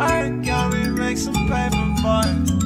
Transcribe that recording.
I gotta make some paper, boy.